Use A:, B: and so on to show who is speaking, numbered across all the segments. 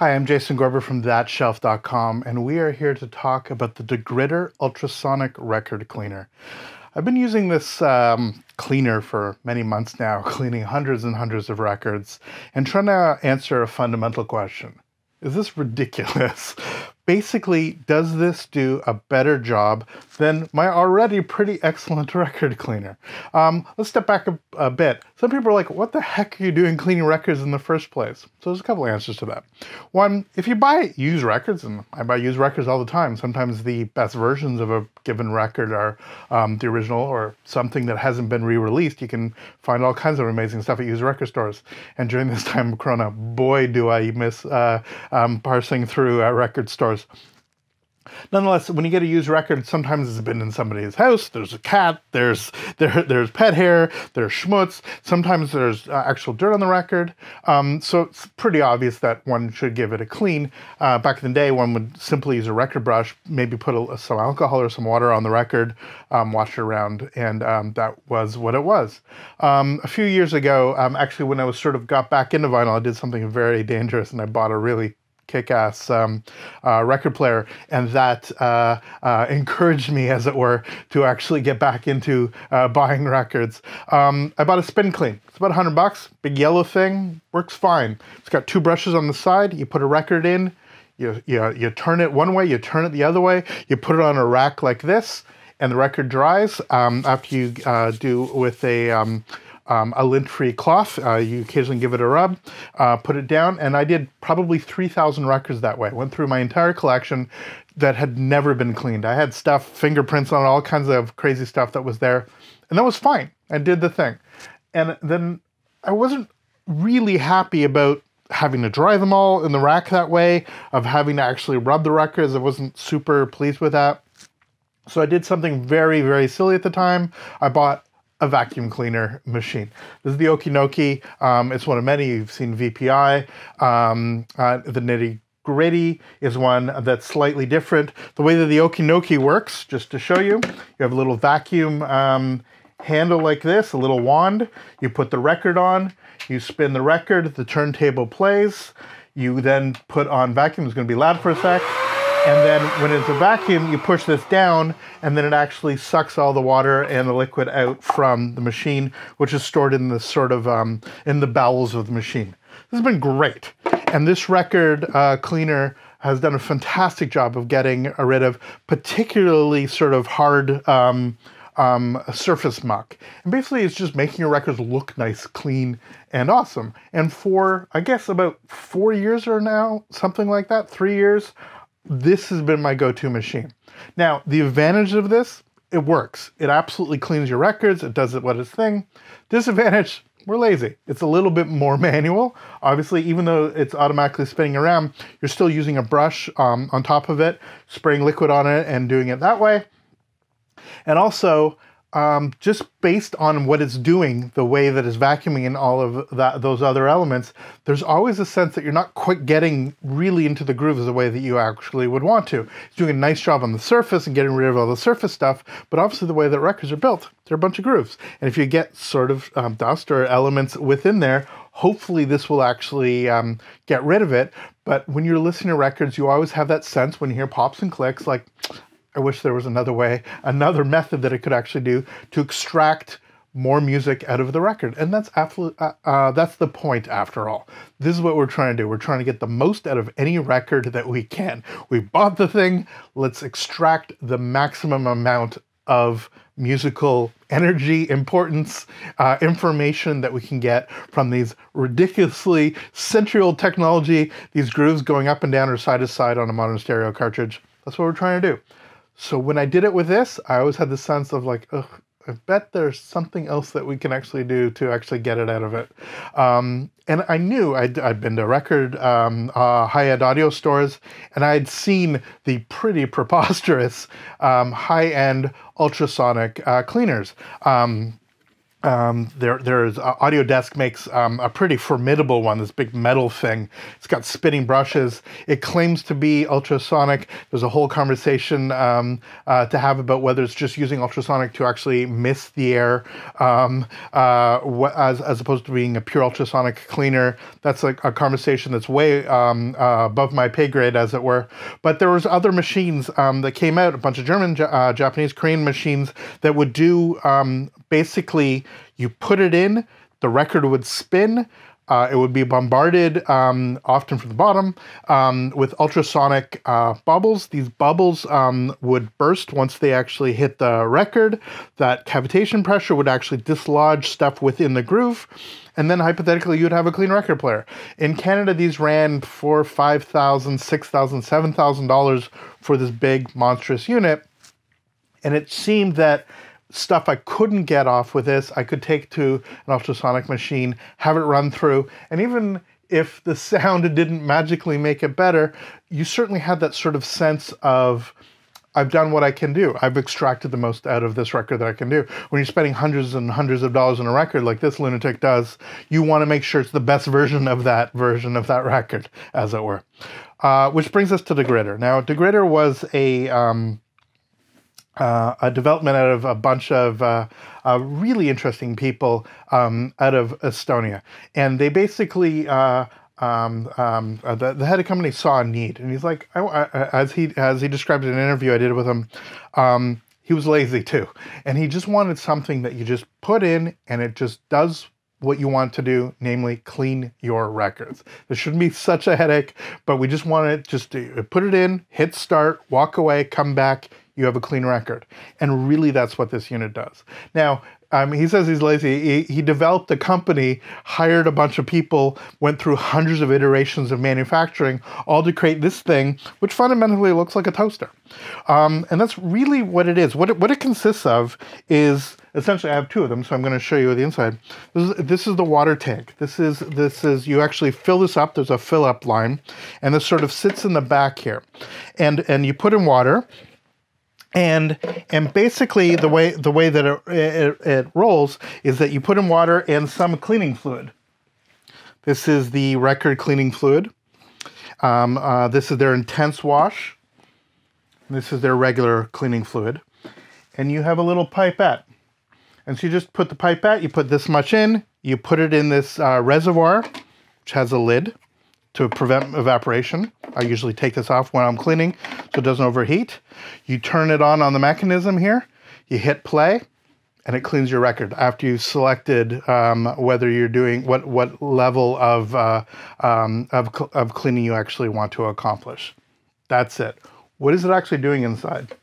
A: Hi, I'm Jason Gorber from ThatShelf.com, and we are here to talk about the Degritter Ultrasonic Record Cleaner. I've been using this um, cleaner for many months now, cleaning hundreds and hundreds of records, and trying to answer a fundamental question. Is this ridiculous? Basically, does this do a better job than my already pretty excellent record cleaner? Um, let's step back a, a, bit. Some people are like, what the heck are you doing cleaning records in the first place? So there's a couple answers to that. One, if you buy used records, and I buy used records all the time, sometimes the best versions of a given record are um, the original or something that hasn't been re-released. You can find all kinds of amazing stuff at used record stores. And during this time of Corona, boy, do I miss uh, um, parsing through uh, record stores. Nonetheless, when you get a used record, sometimes it's been in somebody's house. There's a cat. There's there there's pet hair. There's schmutz. Sometimes there's uh, actual dirt on the record. Um, so it's pretty obvious that one should give it a clean. Uh, back in the day, one would simply use a record brush, maybe put a, some alcohol or some water on the record, um, wash it around, and um, that was what it was. Um, a few years ago, um, actually, when I was sort of got back into vinyl, I did something very dangerous, and I bought a really kick-ass um, uh, record player, and that uh, uh, encouraged me, as it were, to actually get back into uh, buying records. Um, I bought a Spin-Clean. It's about 100 bucks. Big yellow thing works fine. It's got two brushes on the side. You put a record in. You, you, you turn it one way, you turn it the other way, you put it on a rack like this, and the record dries um, after you uh, do with a um, a lint-free cloth. Uh, you occasionally give it a rub, uh, put it down, and I did probably 3,000 records that way. Went through my entire collection that had never been cleaned. I had stuff, fingerprints on all kinds of crazy stuff that was there, and that was fine. I did the thing. And then I wasn't really happy about having to dry them all in the rack that way, of having to actually rub the records. I wasn't super pleased with that. So I did something very, very silly at the time. I bought a vacuum cleaner machine. This is the Okki Nokki. Um, it's one of many. You've seen VPI. Um, uh, the Nitty Gritty is one that's slightly different. The way that the Okki Nokki works, just to show you, you have a little vacuum um, handle like this, a little wand. You put the record on, you spin the record, the turntable plays. You then put on vacuum. It's going to be loud for a sec. And then when it's a vacuum, you push this down and then it actually sucks all the water and the liquid out from the machine, which is stored in the sort of, um, in the bowels of the machine. This has been great. And this record uh, cleaner has done a fantastic job of getting rid of particularly sort of hard um, um, surface muck. And basically it's just making your records look nice, clean, and awesome. And for, I guess, about four years or now, something like that, three years, this has been my go-to machine. Now, the advantage of this, it works. It absolutely cleans your records. It does it what its thing. Disadvantage, we're lazy. It's a little bit more manual. Obviously, even though it's automatically spinning around, you're still using a brush um, on top of it, spraying liquid on it and doing it that way. And also, um, just based on what it's doing, the way that it's vacuuming and all of that, those other elements, there's always a sense that you're not quite getting really into the grooves the way that you actually would want to. It's doing a nice job on the surface and getting rid of all the surface stuff, but obviously the way that records are built, they're a bunch of grooves. And if you get sort of um, dust or elements within there, hopefully this will actually um, get rid of it. But when you're listening to records, you always have that sense when you hear pops and clicks, like, I wish there was another way, another method that it could actually do to extract more music out of the record. And that's uh, uh, that's the point after all. This is what we're trying to do. We're trying to get the most out of any record that we can. We bought the thing, let's extract the maximum amount of musical energy, importance, uh, information that we can get from these ridiculously century-old technology, these grooves going up and down or side to side on a modern stereo cartridge. That's what we're trying to do. So when I did it with this, I always had the sense of like, ugh, I bet there's something else that we can actually do to actually get it out of it. Um, and I knew i had been to record um, uh, high-end audio stores, and I'd seen the pretty preposterous um, high-end ultrasonic uh, cleaners. Um, um, there, there's uh, Audiodesk makes um, a pretty formidable one. This big metal thing. It's got spinning brushes. It claims to be ultrasonic. There's a whole conversation um, uh, to have about whether it's just using ultrasonic to actually mist the air, um, uh, as as opposed to being a pure ultrasonic cleaner. That's like a conversation that's way um, uh, above my pay grade, as it were. But there was other machines um, that came out, a bunch of German, uh, Japanese, Korean machines that would do basically you put it in, the record would spin. Uh, it would be bombarded, um, often from the bottom, um, with ultrasonic uh, bubbles. These bubbles um, would burst once they actually hit the record. That cavitation pressure would actually dislodge stuff within the groove. And then hypothetically, you'd have a clean record player. In Canada, these ran for five thousand, six thousand, seven thousand dollars for this big monstrous unit. And it seemed that stuff I couldn't get off with this, I could take to an ultrasonic machine, have it run through, and even if the sound didn't magically make it better, you certainly had that sort of sense of I've done what I can do. I've extracted the most out of this record that I can do. When you're spending hundreds and hundreds of dollars on a record like this lunatic does, you want to make sure it's the best version of that version of that record, as it were. Uh, which brings us to the Degritter. Now, Degritter was a um, uh, a development out of a bunch of uh, uh, really interesting people um, out of Estonia. And they basically, uh, um, um, uh, the, the, head of company saw a need. And he's like, I, I, as, he, as he described in an interview I did with him, um, he was lazy too. And he just wanted something that you just put in and it just does what you want to do, namely clean your records. There shouldn't be such a headache, but we just want to just put it in, hit start, walk away, come back you have a clean record. And really, that's what this unit does. Now, um, he says he's lazy. He, he, developed a company, hired a bunch of people, went through hundreds of iterations of manufacturing, all to create this thing, which fundamentally looks like a toaster. Um, and that's really what it is. What it, what it consists of is essentially I have two of them, so I'm going to show you the inside. This is, this is the water tank. This is this is you actually fill this up. There's a fill up line, and this sort of sits in the back here, and and you put in water and and basically the way the way that it, it, it, rolls is that you put in water and some cleaning fluid. This is the record cleaning fluid. Um, uh, this is their intense wash. This is their regular cleaning fluid, and you have a little pipette. And so you just put the pipette. You put this much in. You put it in this uh, reservoir, which has a lid to prevent evaporation. I usually take this off when I'm cleaning so it doesn't overheat. You turn it on on the mechanism here, you hit play, and it cleans your record after you've selected um, whether you're doing what what level of, uh, um, of of cleaning you actually want to accomplish. That's it. What is it actually doing inside?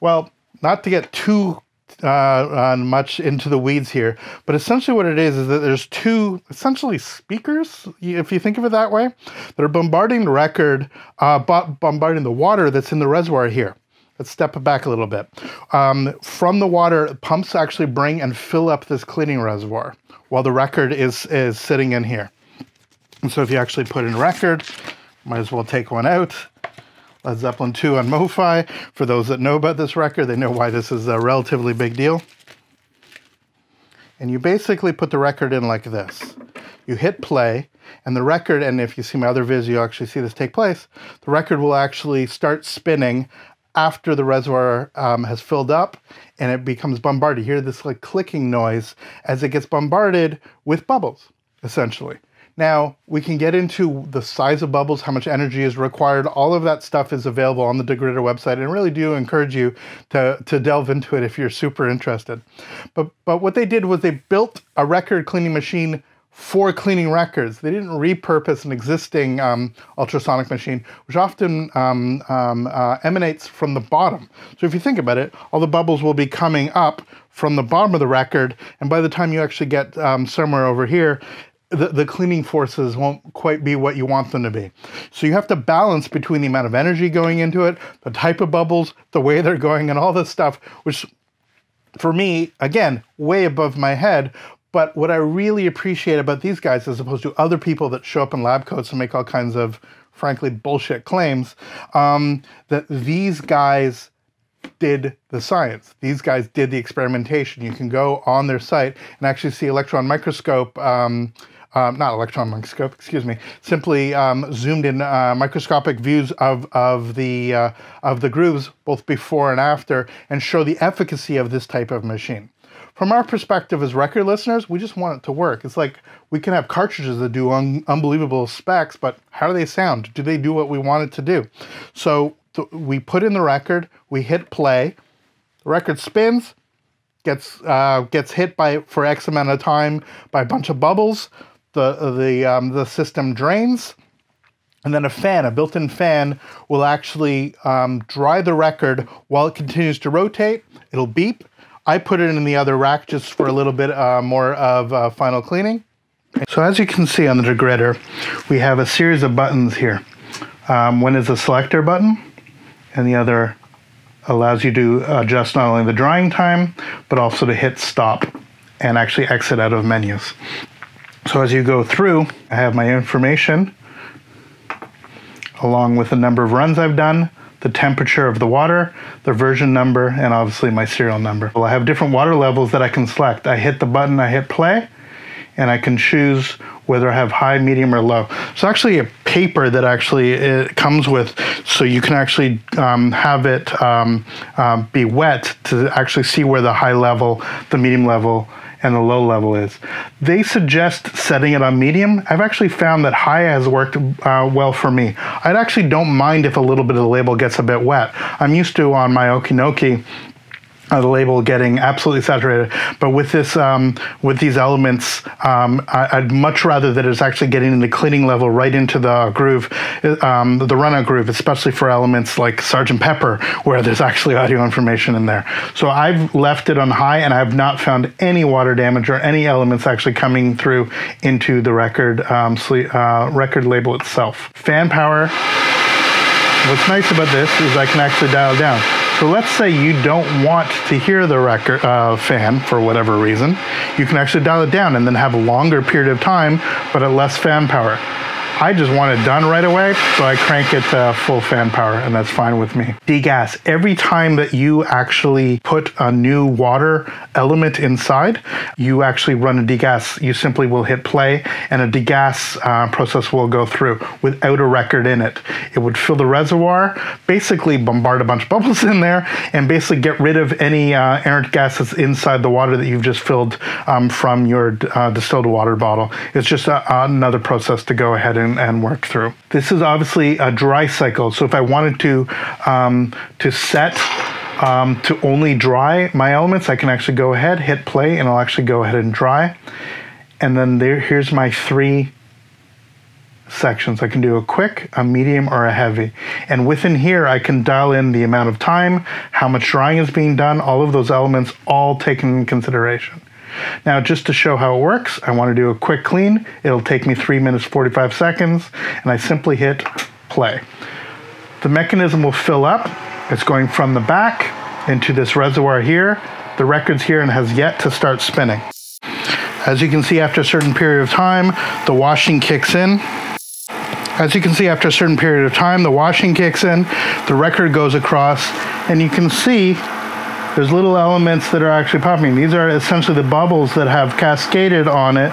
A: Well, not to get too uh, on much into the weeds here, but essentially what it is is that there's two essentially speakers, if you think of it that way, that are bombarding the record, uh, bombarding the water that's in the reservoir here. Let's step back a little bit. Um, from the water, pumps actually bring and fill up this cleaning reservoir while the record is, is sitting in here. And so if you actually put in record, might as well take one out. Led Zeppelin 2 on MoFi. For those that know about this record, they know why this is a relatively big deal. And you basically put the record in like this. You hit play, and the record, and if you see my other vids, you actually see this take place, the record will actually start spinning after the reservoir um, has filled up and it becomes bombarded. You hear this like clicking noise as it gets bombarded with bubbles, essentially. Now, we can get into the size of bubbles, how much energy is required. All of that stuff is available on the Degritter website, and I really do encourage you to, to delve into it if you're super interested. But, but what they did was they built a record cleaning machine for cleaning records. They didn't repurpose an existing um, ultrasonic machine, which often um, um, uh, emanates from the bottom. So if you think about it, all the bubbles will be coming up from the bottom of the record, and by the time you actually get um, somewhere over here, the, the cleaning forces won't quite be what you want them to be. So you have to balance between the amount of energy going into it, the type of bubbles, the way they're going, and all this stuff, which for me, again, way above my head. But what I really appreciate about these guys, as opposed to other people that show up in lab coats and make all kinds of, frankly, bullshit claims, um, that these guys did the science. These guys did the experimentation. You can go on their site and actually see electron microscope. Um, um, not electron microscope, excuse me, simply um, zoomed in uh, microscopic views of, of, the, uh, of the grooves, both before and after, and show the efficacy of this type of machine. From our perspective as record listeners, we just want it to work. It's like we can have cartridges that do un unbelievable specs, but how do they sound? Do they do what we want it to do? So we put in the record, we hit play, the record spins, gets uh, gets hit by for X amount of time by a bunch of bubbles. The the um, the system drains, and then a fan, a built-in fan, will actually um, dry the record while it continues to rotate. It'll beep. I put it in the other rack just for a little bit uh, more of uh, final cleaning. So as you can see on the degritter, we have a series of buttons here. Um, one is a selector button, and the other allows you to adjust not only the drying time, but also to hit stop and actually exit out of menus. So as you go through, I have my information along with the number of runs I've done, the temperature of the water, the version number, and obviously my serial number. Well, I have different water levels that I can select. I hit the button, I hit play, and I can choose whether I have high, medium, or low. So actually a paper that actually it comes with, so you can actually um, have it um, um, be wet to actually see where the high level, the medium level, and the low level is. They suggest setting it on medium. I've actually found that high has worked uh, well for me. I actually don't mind if a little bit of the label gets a bit wet. I'm used to on my Okki Nokki uh, the label getting absolutely saturated. But with this, um, with these elements, um, I, would much rather that it's actually getting in the cleaning level right into the groove, um, the run-out groove, especially for elements like Sergeant Pepper, where there's actually audio information in there. So I've left it on high, and I've not found any water damage or any elements actually coming through into the record um, uh, record label itself. Fan power. What's nice about this is I can actually dial down. So let's say you don't want to hear the record uh, fan for whatever reason. You can actually dial it down and then have a longer period of time, but at less fan power. I just want it done right away, so I crank it to full fan power, and that's fine with me. Degas. Every time that you actually put a new water element inside, you actually run a degas. You simply will hit play, and a degas uh, process will go through without a record in it. It would fill the reservoir, basically bombard a bunch of bubbles in there, and basically get rid of any uh, errant gases inside the water that you've just filled um, from your uh, distilled water bottle. It's just a, another process to go ahead and and, and work through. This is obviously a dry cycle. So if I wanted to, um, to set um, to only dry my elements, I can actually go ahead, hit play, and I'll actually go ahead and dry. And then there, here's my three sections. I can do a quick, a medium, or a heavy. And within here, I can dial in the amount of time, how much drying is being done, all of those elements all taken in consideration. Now, just to show how it works, I want to do a quick clean. It'll take me 3 minutes 45 seconds, and I simply hit play. The mechanism will fill up. It's going from the back into this reservoir here. The record's here and has yet to start spinning. As you can see, after a certain period of time, the washing kicks in. As you can see, after a certain period of time, the washing kicks in, the record goes across, and you can see there's little elements that are actually popping. These are essentially the bubbles that have cascaded on it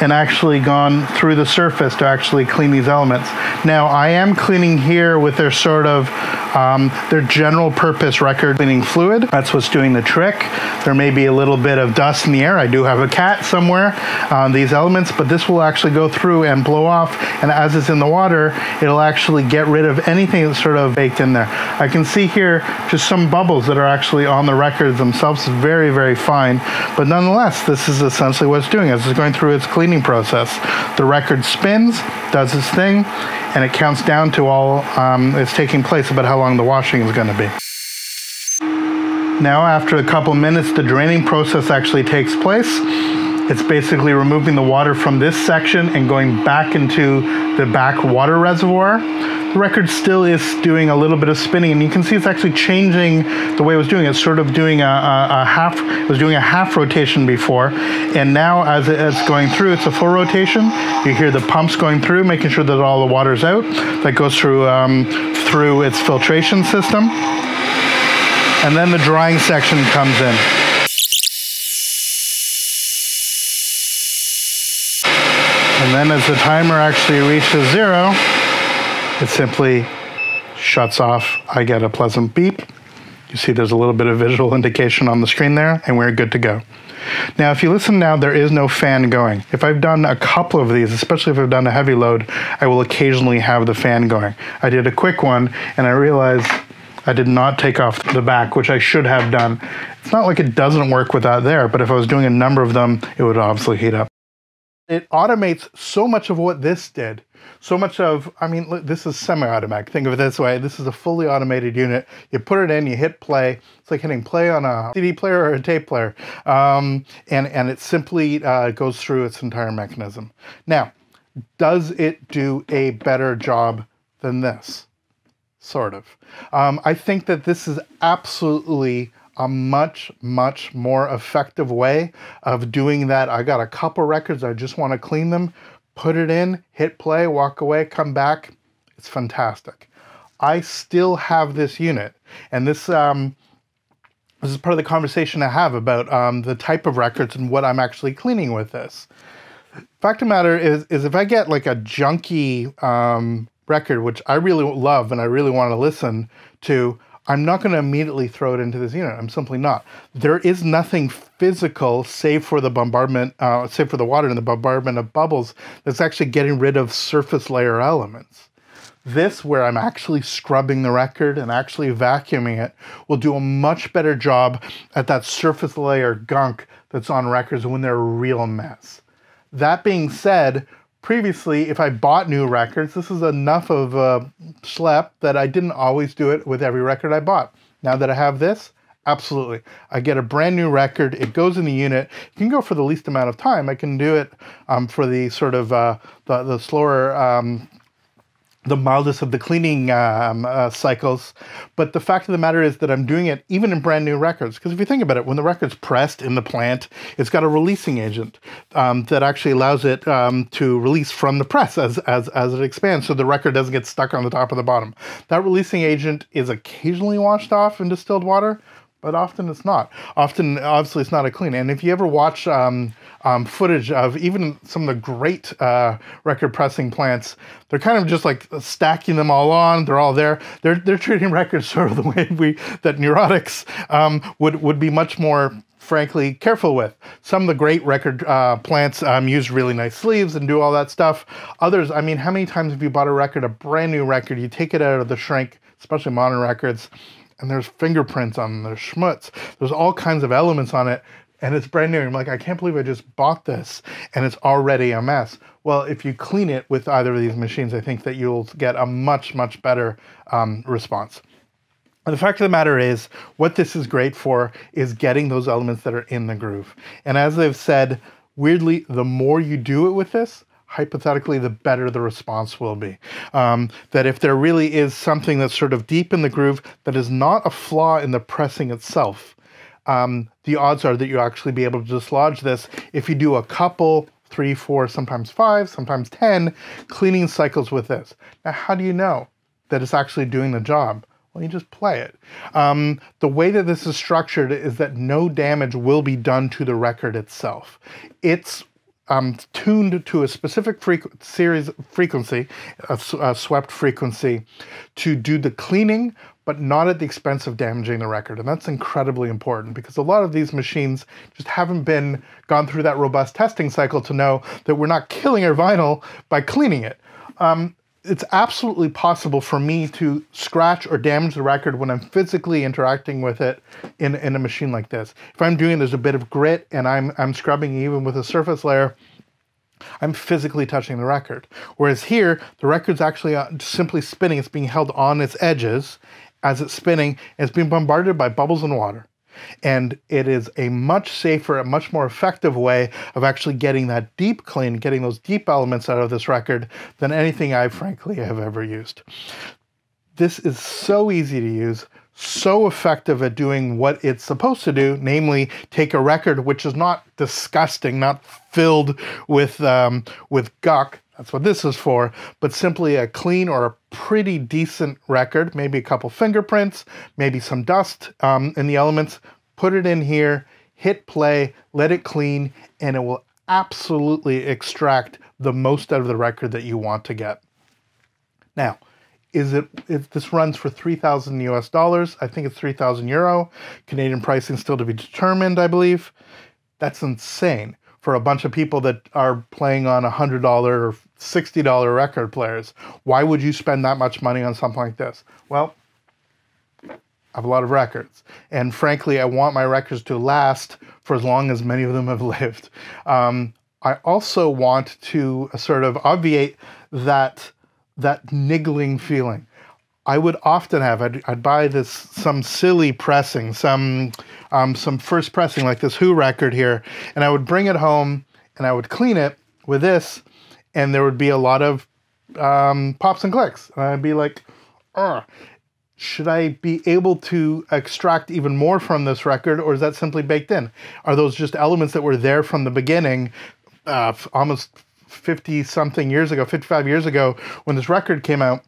A: and actually gone through the surface to actually clean these elements. Now, I am cleaning here with their sort of um, their general purpose record cleaning fluid. That's what's doing the trick. There may be a little bit of dust in the air. I do have a cat somewhere on these elements, but this will actually go through and blow off. And as it's in the water, it'll actually get rid of anything that's sort of baked in there. I can see here just some bubbles that are actually on the records themselves. Very, very fine. But nonetheless, this is essentially what it's doing it's going through its cleaning process. The record spins, does its thing, and it counts down to all um, it's taking place about how long the washing is going to be. Now, after a couple minutes, the draining process actually takes place. It's basically removing the water from this section and going back into the back water reservoir record still is doing a little bit of spinning, and you can see it's actually changing the way it was doing. It's sort of doing a, a, a half, it was doing a half rotation before, and now as it's going through, it's a full rotation. You hear the pumps going through, making sure that all the water's out. That goes through um, through its filtration system. and then the drying section comes in. And then as the timer actually reaches zero, it simply shuts off. I get a pleasant beep. You see there's a little bit of visual indication on the screen there, and we're good to go. Now, if you listen now, there is no fan going. If I've done a couple of these, especially if I've done a heavy load, I will occasionally have the fan going. I did a quick one, and I realized I did not take off the back, which I should have done. It's not like it doesn't work without there, but if I was doing a number of them, it would obviously heat up it automates so much of what this did. So much of, I mean, this is semi-automatic. Think of it this way. This is a fully automated unit. You put it in, you hit play. It's like hitting play on a CD player or a tape player. Um, and, and it simply uh, goes through its entire mechanism. Now, does it do a better job than this? Sort of. Um, I think that this is absolutely a much, much more effective way of doing that. I got a couple records, I just want to clean them, put it in, hit play, walk away, come back. It's fantastic. I still have this unit, and this um, this is part of the conversation I have about um, the type of records and what I'm actually cleaning with this. Fact of matter is, is if I get like a junky um, record, which I really love and I really want to listen to, I'm not going to immediately throw it into this unit. I'm simply not. There is nothing physical, save for the bombardment, uh, save for the water and the bombardment of bubbles, that's actually getting rid of surface layer elements. This, where I'm actually scrubbing the record and actually vacuuming it, will do a much better job at that surface layer gunk that's on records when they're a real mess. That being said, previously, if I bought new records, this is enough of a schlep that I didn't always do it with every record I bought. Now that I have this, absolutely. I get a brand new record. It goes in the unit. You can go for the least amount of time. I can do it um, for the sort of uh, the, the slower um, the mildest of the cleaning um, uh, cycles. But the fact of the matter is that I'm doing it even in brand new records. Because if you think about it, when the record's pressed in the plant, it's got a releasing agent um, that actually allows it um, to release from the press as, as, as it expands so the record doesn't get stuck on the top of the bottom. That releasing agent is occasionally washed off in distilled water, but often it's not. Often, obviously, it's not a clean. And if you ever watch um, um, footage of even some of the great uh, record pressing plants, they're kind of just like stacking them all on. They're all there. They're they're treating records sort of the way we that neurotics um, would would be much more frankly careful with. Some of the great record uh, plants um, use really nice sleeves and do all that stuff. Others, I mean, how many times have you bought a record, a brand new record, you take it out of the shrink, especially modern records, and there's fingerprints on them, there's schmutz, there's all kinds of elements on it, and it's brand new. I'm like, I can't believe I just bought this and it's already a mess. Well, if you clean it with either of these machines, I think that you'll get a much, much better um, response. The fact of the matter is, what this is great for is getting those elements that are in the groove. And as I've said, weirdly, the more you do it with this, hypothetically, the better the response will be. Um, that if there really is something that's sort of deep in the groove that is not a flaw in the pressing itself, um, the odds are that you'll actually be able to dislodge this if you do a couple, three, four, sometimes five, sometimes 10 cleaning cycles with this. Now, how do you know that it's actually doing the job? Well, you just play it. Um, the way that this is structured is that no damage will be done to the record itself. It's um, tuned to a specific frequ- series frequency, a, a, swept frequency, to do the cleaning, but not at the expense of damaging the record. And that's incredibly important because a lot of these machines just haven't been gone through that robust testing cycle to know that we're not killing our vinyl by cleaning it. Um, it's absolutely possible for me to scratch or damage the record when I'm physically interacting with it in, in a machine like this. If I'm doing there's a bit of grit and I'm, I'm scrubbing even with a surface layer, I'm physically touching the record. Whereas here, the record's actually uh, simply spinning. It's being held on its edges, as it's spinning, it's being bombarded by bubbles and water. And it is a much safer, a much more effective way of actually getting that deep clean, getting those deep elements out of this record than anything I frankly have ever used. This is so easy to use, so effective at doing what it's supposed to do, namely take a record which is not disgusting, not filled with um, with guck, That's what this is for, but simply a clean or a pretty decent record, maybe a couple fingerprints, maybe some dust um, in the elements. Put it in here, hit play, let it clean, and it will absolutely extract the most out of the record that you want to get. Now, is it if this runs for 3000 US dollars, I think it's 3000 euro, Canadian pricing still to be determined, I believe. That's insane for a bunch of people that are playing on a $100 or $60 record players. Why would you spend that much money on something like this? Well, I have a lot of records. And frankly, I want my records to last for as long as many of them have lived. Um, I also want to sort of obviate that that niggling feeling. I would often have I'd, I'd buy this some silly pressing, some um, some first pressing like this Who record here, and I would bring it home and I would clean it with this, and there would be a lot of um, pops and clicks, and I'd be like, should I be able to extract even more from this record, or is that simply baked in? Are those just elements that were there from the beginning, uh, almost 50 something years ago, 55 years ago, when this record came out?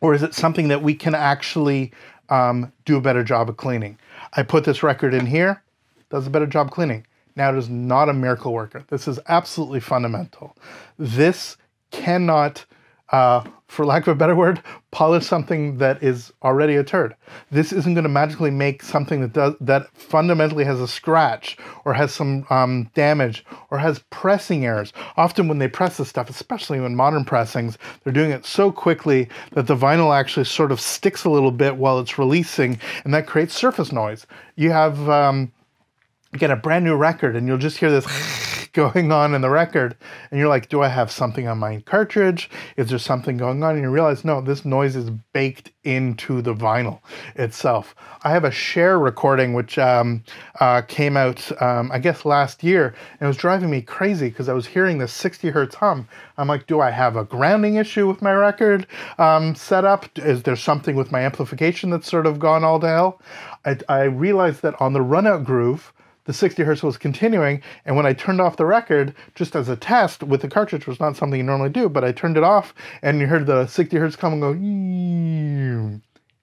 A: Or is it something that we can actually um, do a better job of cleaning? I put this record in here, does a better job cleaning. Now, it is not a miracle worker. This is absolutely fundamental. This cannot uh, for lack of a better word, polish something that is already a turd. This isn't going to magically make something that does that fundamentally has a scratch or has some um, damage or has pressing errors. Often, when they press this stuff, especially in modern pressings, they're doing it so quickly that the vinyl actually sort of sticks a little bit while it's releasing, and that creates surface noise. You have um, get a brand new record, and you'll just hear this going on in the record and you're like do i have something on my cartridge? Is there something going on? And you realize no this noise is baked into the vinyl itself. I have a Cher recording which um, uh, came out um, i guess last year and it was driving me crazy because i was hearing this 60 hertz hum. I'm like do i have a grounding issue with my record um, set up? Is there something with my amplification that's sort of gone all to hell? I, I realized that on the runout groove the 60 hertz was continuing. And when I turned off the record, just as a test with the cartridge, was not something you normally do, but I turned it off and you heard the 60 hertz come and go.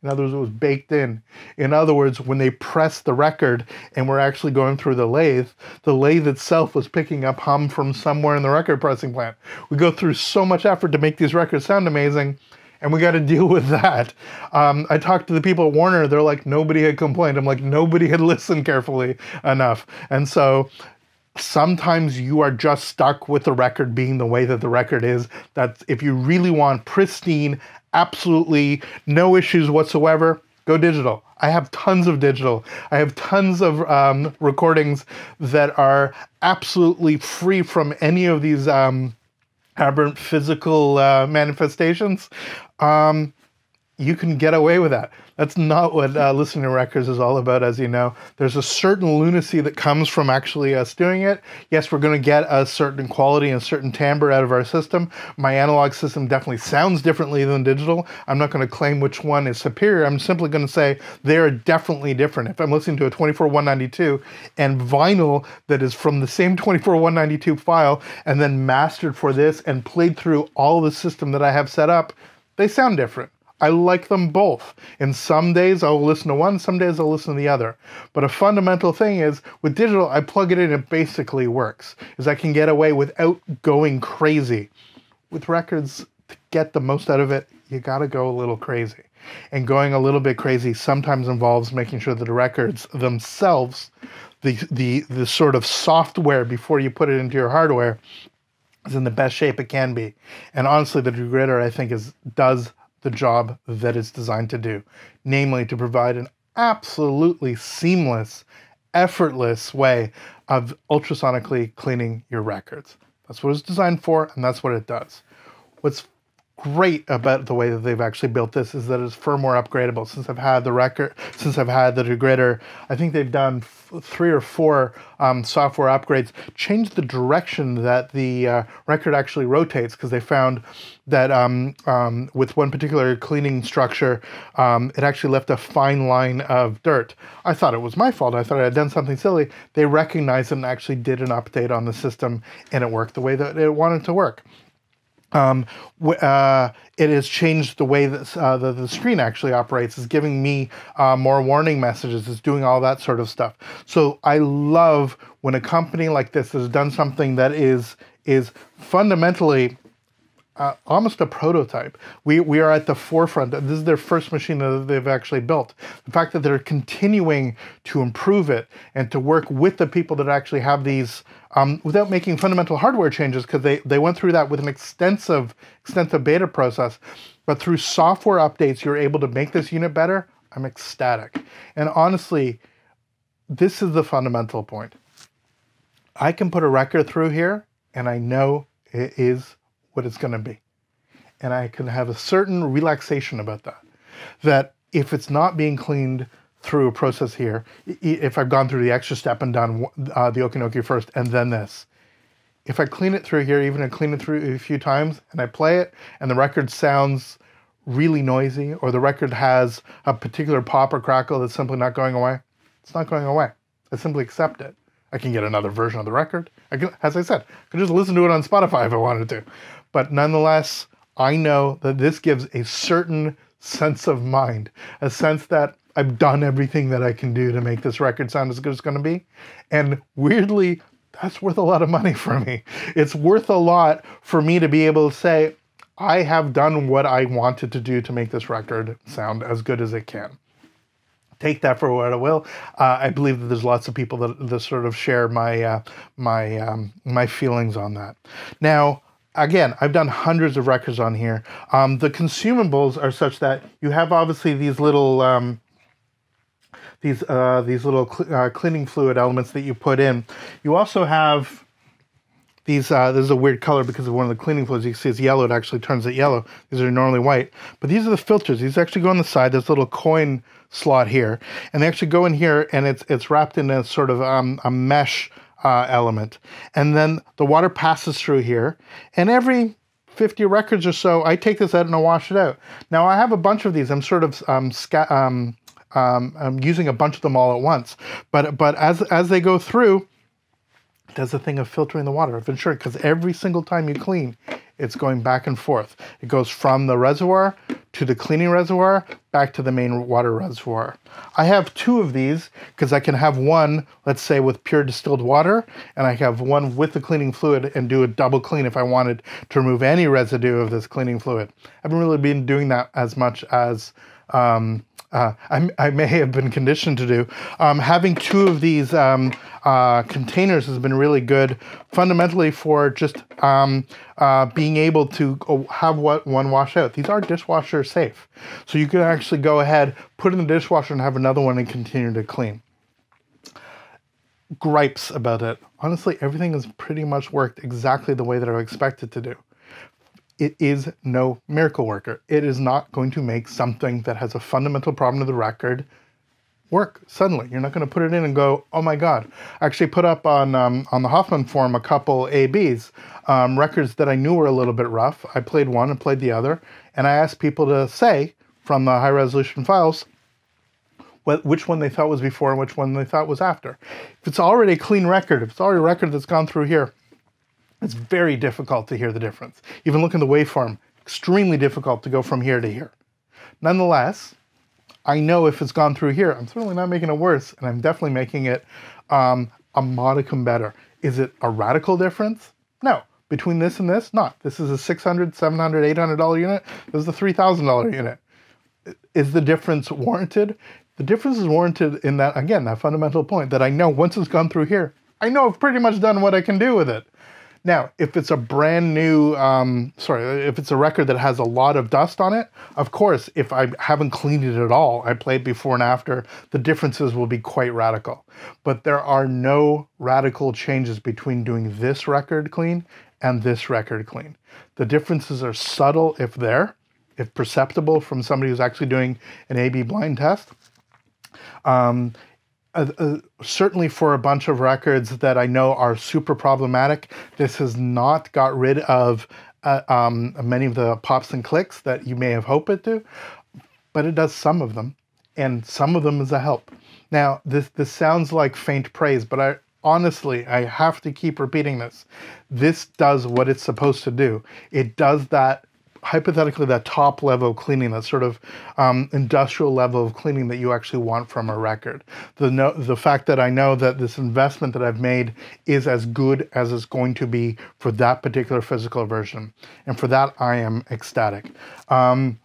A: In other words, it was baked in. In other words, when they pressed the record and we're actually going through the lathe, the lathe itself was picking up hum from somewhere in the record pressing plant. We go through so much effort to make these records sound amazing and we got to deal with that. Um, I talked to the people at Warner. They're like, nobody had complained. I'm like, nobody had listened carefully enough. And so sometimes you are just stuck with the record being the way that the record is. That if you really want pristine, absolutely no issues whatsoever, go digital. I have tons of digital. I have tons of um, recordings that are absolutely free from any of these um, aberrant physical uh, manifestations. Um, you can get away with that. That's not what uh, listening to records is all about, as you know. There's a certain lunacy that comes from actually us doing it. Yes, we're going to get a certain quality and certain timbre out of our system. My analog system definitely sounds differently than digital. I'm not going to claim which one is superior. I'm simply going to say they're definitely different. If I'm listening to a 24192 and vinyl that is from the same 24192 file and then mastered for this and played through all the system that I have set up, they sound different. I like them both. And some days I'll listen to one, some days I'll listen to the other. But a fundamental thing is with digital, I plug it in, it basically works. Is I can get away without going crazy. With records, to get the most out of it, you gotta go a little crazy. And going a little bit crazy sometimes involves making sure that the records themselves, the the the sort of software before you put it into your hardware, is in the best shape it can be. And honestly, the Degritter I think is does the job that it's designed to do, namely to provide an absolutely seamless, effortless way of ultrasonically cleaning your records. That's what it's designed for, and that's what it does. What's great about the way that they've actually built this is that it's firmware upgradable. Since I've had the record, since I've had the Degritter, I think they've done three or four um, software upgrades, changed the direction that the uh, record actually rotates because they found that um, um, with one particular cleaning structure, um, it actually left a fine line of dirt. I thought it was my fault. I thought I had done something silly. They recognized it and actually did an update on the system, and it worked the way that it wanted to work Um, uh, it has changed the way that uh, the, the screen actually operates. It's giving me uh, more warning messages. It's doing all that sort of stuff. So I love when a company like this has done something that is is fundamentally uh, almost a prototype. We, we are at the forefront. This is their first machine that they've actually built. The fact that they're continuing to improve it and to work with the people that actually have these um, without making fundamental hardware changes, because they, they went through that with an extensive, extensive beta process. But through software updates, you're able to make this unit better. I'm ecstatic. And honestly, this is the fundamental point. I can put a record through here, and I know it is what it's going to be. And I can have a certain relaxation about that. That if it's not being cleaned through a process here, if I've gone through the extra step and done uh, the Okki Nokki first and then this, if I clean it through here, even I clean it through a few times and I play it and the record sounds really noisy or the record has a particular pop or crackle that's simply not going away, it's not going away. I simply accept it. I can get another version of the record. I can, as I said, I can just listen to it on Spotify if I wanted to. But nonetheless, I know that this gives a certain sense of mind, a sense that I've done everything that I can do to make this record sound as good as it's going to be. And weirdly, that's worth a lot of money for me. It's worth a lot for me to be able to say, I have done what I wanted to do to make this record sound as good as it can. Take that for what it will. Uh, I believe that there's lots of people that, that sort of share my uh, my um, my feelings on that. Now, again, I've done hundreds of records on here. Um, the consumables are such that you have obviously these little um, these uh, these little cl- uh, cleaning fluid elements that you put in. You also have these. Uh, this is a weird color because of one of the cleaning fluids. You can see it's yellow. It actually turns it yellow. These are normally white, but these are the filters. These actually go on the side. There's a little coin slot here, and they actually go in here, and it's it's wrapped in a sort of um, a mesh uh, element. And then the water passes through here, and every 50 records or so, I take this out and I wash it out. Now I have a bunch of these. I'm sort of um, um, um, I'm using a bunch of them all at once. But but as as they go through, it does the thing of filtering the water of ensuring because every single time you clean, it's going back and forth. It goes from the reservoir to the cleaning reservoir back to the main water reservoir. I have two of these because I can have one, let's say, with pure distilled water, and I have one with the cleaning fluid and do a double clean if I wanted to remove any residue of this cleaning fluid. I haven't really been doing that as much as um, uh, I, I, may have been conditioned to do. Um, having two of these um, uh, containers has been really good, fundamentally for just um, uh, being able to have what one wash out. These are dishwasher safe, so you can actually go ahead, put in the dishwasher, and have another one and continue to clean. Gripes about it. Honestly, everything has pretty much worked exactly the way that I expected it to do it is no miracle worker. It is not going to make something that has a fundamental problem to the record work suddenly. You're not going to put it in and go, oh my God. I actually put up on, um, on the Hoffman forum a couple ABs, um, records that I knew were a little bit rough. I played one and played the other, and I asked people to say from the high resolution files which one they thought was before and which one they thought was after. If it's already a clean record, if it's already a record that's gone through here, it's very difficult to hear the difference. Even look in the waveform, extremely difficult to go from here to here. Nonetheless, I know if it's gone through here, I'm certainly not making it worse, and I'm definitely making it um, a modicum better. Is it a radical difference? No. Between this and this, not. This is a $600, $700, $800 unit. This is a $3,000 unit. Is the difference warranted? The difference is warranted in that, again, that fundamental point that I know once it's gone through here, I know I've pretty much done what I can do with it. Now, if it's a brand new, um, sorry, if it's a record that has a lot of dust on it, of course, if I haven't cleaned it at all, I played before and after, the differences will be quite radical. But there are no radical changes between doing this record clean and this record clean. The differences are subtle if there, if perceptible from somebody who's actually doing an A-B blind test. Um, uh, uh, certainly for a bunch of records that I know are super problematic, this has not got rid of uh, um, many of the pops and clicks that you may have hoped it to, but it does some of them, and some of them is a help. Now, this this sounds like faint praise, but I honestly, I have to keep repeating this. This does what it's supposed to do. It does that hypothetically that top level of cleaning, that sort of um, industrial level of cleaning that you actually want from a record. The no, the fact that I know that this investment that I've made is as good as it's going to be for that particular physical version, and for that I am ecstatic. Um,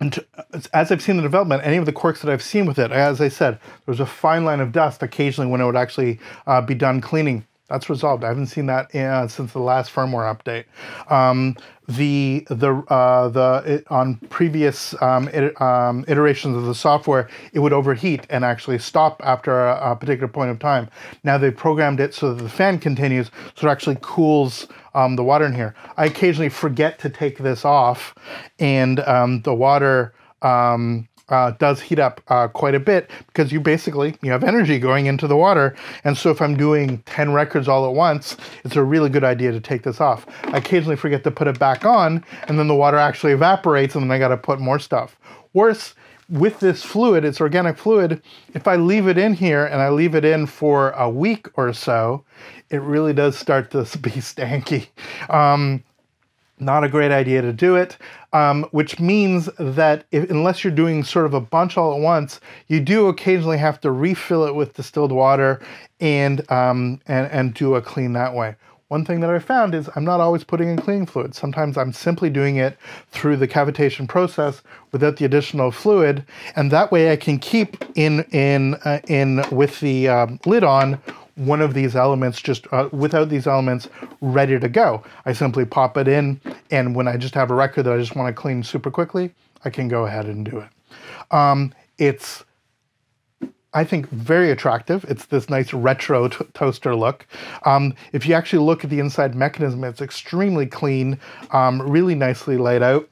A: and as I've seen the development, any of the quirks that I've seen with it, as I said, there's a fine line of dust occasionally when it would actually uh, be done cleaning. That's resolved. I haven't seen that uh, since the last firmware update. Um, the the uh, the it, on previous um, it, um, iterations of the software, it would overheat and actually stop after a, a, particular point of time. Now they've programmed it so that the fan continues, so it actually cools um, the water in here. I occasionally forget to take this off, and um, the water um, uh, does heat up uh, quite a bit because you basically you have energy going into the water. And so if i'm doing 10 records all at once it's a really good idea to take this off. I occasionally forget to put it back on and then the water actually evaporates and then i got to put more stuff. Worse with this fluid it's organic fluid if i leave it in here and i leave it in for a week or so it really does start to be stanky. Um, not a great idea to do it, um, which means that if, unless you're doing sort of a bunch all at once, you do occasionally have to refill it with distilled water and, um, and, and do a clean that way. One thing that I found is I'm not always putting in cleaning fluid. Sometimes I'm simply doing it through the cavitation process without the additional fluid, and that way I can keep in in uh, in with the um, lid on one of these elements just uh, without these elements ready to go. I simply pop it in and when I just have a record that I just want to clean super quickly, I can go ahead and do it. Um, it's I think very attractive. It's this nice retro toaster look. Um, if you actually look at the inside mechanism, it's extremely clean, um, really nicely laid out.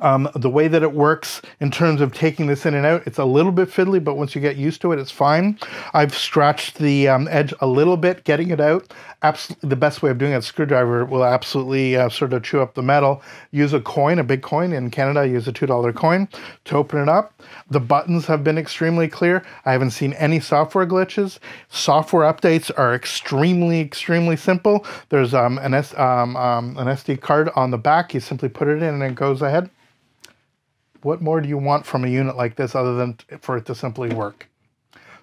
A: Um, the way that it works in terms of taking this in and out, it's a little bit fiddly, but once you get used to it, it's fine. I've scratched the um, edge a little bit getting it out. Absolutely, the best way of doing it, screwdriver will absolutely uh, sort of chew up the metal. Use a coin, a big coin. In Canada, use a $2 coin to open it up. The buttons have been extremely clear. I haven't seen any software glitches. Software updates are extremely, extremely simple. There's um, an, S, um, um, an SD card on the back. You simply put it in and it goes ahead what more do you want from a unit like this other than for it to simply work?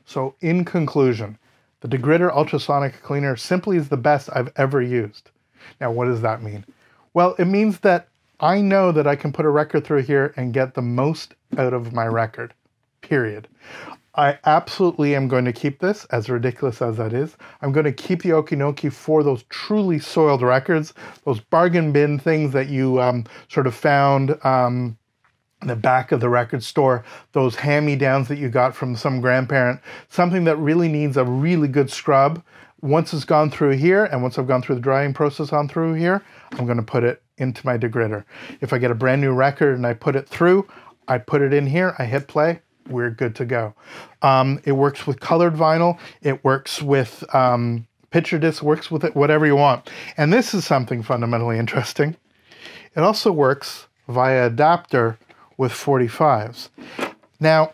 A: So in conclusion, the Degritter Ultrasonic Cleaner simply is the best I've ever used. Now, what does that mean? Well, it means that I know that I can put a record through here and get the most out of my record, period. I absolutely am going to keep this, as ridiculous as that is. I'm going to keep the Okki Nokki for those truly soiled records, those bargain bin things that you um, sort of found um, the back of the record store, those hand-me-downs that you got from some grandparent, something that really needs a really good scrub. Once it's gone through here, and once I've gone through the drying process on through here, I'm gonna put it into my degritter. If I get a brand new record and I put it through, I put it in here, I hit play, we're good to go. Um, it works with colored vinyl, it works with um, picture disc, works with it, whatever you want. And this is something fundamentally interesting. It also works via adapter with 45s. Now,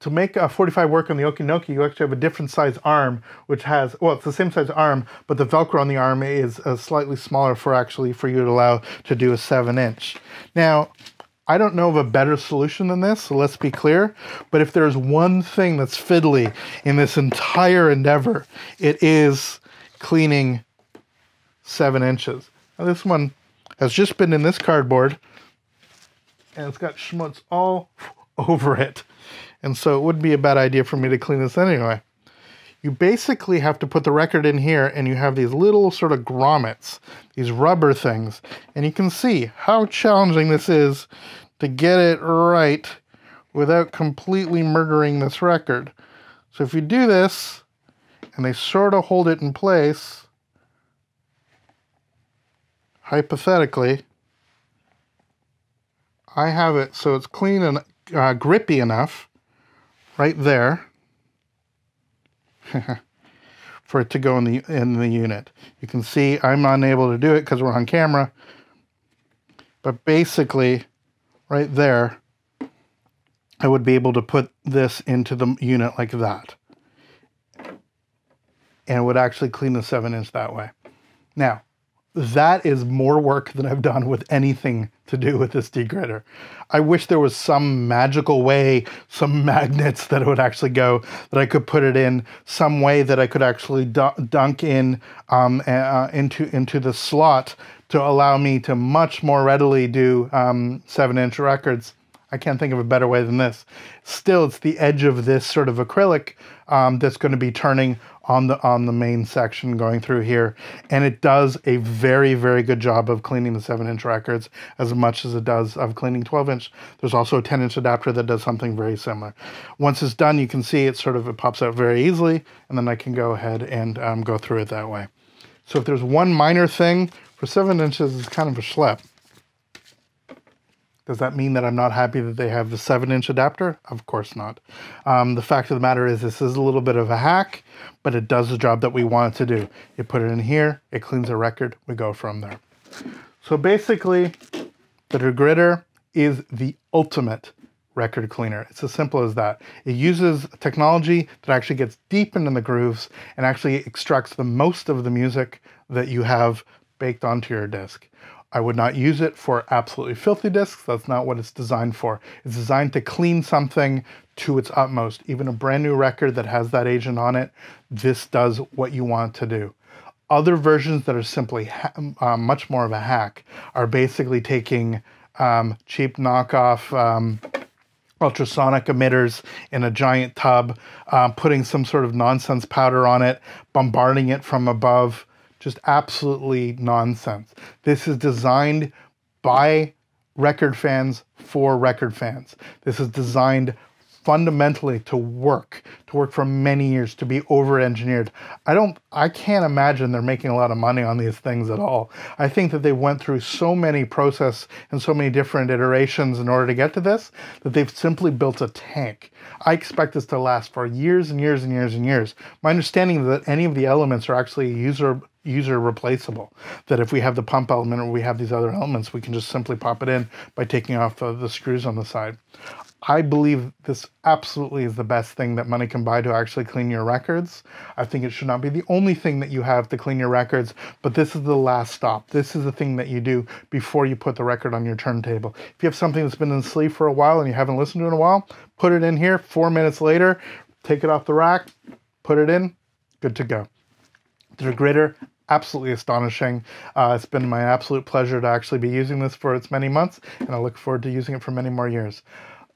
A: to make a 45 work on the Okki Nokki, you actually have a different size arm, which has, well, it's the same size arm, but the Velcro on the arm is uh, slightly smaller for actually, for you to allow to do a 7 inch. Now, I don't know of a better solution than this, so let's be clear. But if there's one thing that's fiddly in this entire endeavor, it is cleaning seven inches. Now, this one has just been in this cardboard and it's got schmutz all over it. And so it wouldn't be a bad idea for me to clean this anyway. You basically have to put the record in here and you have these little sort of grommets, these rubber things. And you can see how challenging this is to get it right without completely murdering this record. So if you do this and they sort of hold it in place, hypothetically, I have it so it's clean and uh, grippy enough right there for it to go in the in the unit. You can see I'm unable to do it because we're on camera, but basically right there, I would be able to put this into the unit like that. and would actually clean the 7 inch that way. Now, that is more work than I've done with anything to do with this degritter. I wish there was some magical way, some magnets that it would actually go, that I could put it in, some way that I could actually dunk in um, uh, into, into the slot to allow me to much more readily do um, seven inch records. I can't think of a better way than this. Still, it's the edge of this sort of acrylic um, that's going to be turning on the on the main section going through here, and it does a very very good job of cleaning the seven inch records as much as it does of cleaning 12 inch. There's also a 10 inch adapter that does something very similar. Once it's done, you can see it sort of it pops out very easily, and then I can go ahead and um, go through it that way. So if there's one minor thing for seven inches, it's kind of a schlep. Does that mean that I'm not happy that they have the 7-inch adapter? Of course not. Um, the fact of the matter is this is a little bit of a hack, but it does the job that we want it to do. You put it in here, it cleans the record, we go from there. So basically, the degritter is the ultimate record cleaner. It's as simple as that. It uses technology that actually gets deep into the grooves and actually extracts the most of the music that you have baked onto your disc. I would not use it for absolutely filthy discs. That's not what it's designed for. It's designed to clean something to its utmost. Even a brand new record that has that agent on it, this does what you want to do. Other versions that are simply uh, much more of a hack are basically taking um, cheap knockoff um, ultrasonic emitters in a giant tub, uh, putting some sort of nonsense powder on it, bombarding it from above, just absolutely nonsense. This is designed by record fans for record fans. This is designed fundamentally to work, to work for many years, to be over-engineered. I don't, I can't imagine they're making a lot of money on these things at all. I think that they went through so many process and so many different iterations in order to get to this, that they've simply built a tank. I expect this to last for years and years and years and years. My understanding is that any of the elements are actually user user replaceable. That if we have the pump element or we have these other elements, we can just simply pop it in by taking off uh, the screws on the side. I believe this absolutely is the best thing that money can buy to actually clean your records. I think it should not be the only thing that you have to clean your records, but this is the last stop. This is the thing that you do before you put the record on your turntable. If you have something that's been in the sleeve for a while and you haven't listened to it in a while, put it in here, four minutes later, take it off the rack, put it in, good to go. The degritter, absolutely astonishing. Uh, it's been my absolute pleasure to actually be using this for its many months, and I look forward to using it for many more years.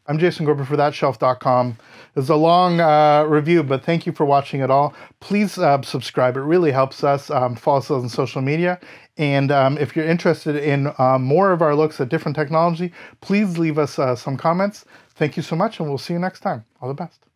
A: I'm Jason Gorber for thatshelf.com. It's a long uh, review, but thank you for watching it all. Please uh, subscribe. It really helps us. Um, follow us on social media. And um, if you're interested in uh, more of our looks at different technology, please leave us uh, some comments. Thank you so much, and we'll see you next time. All the best.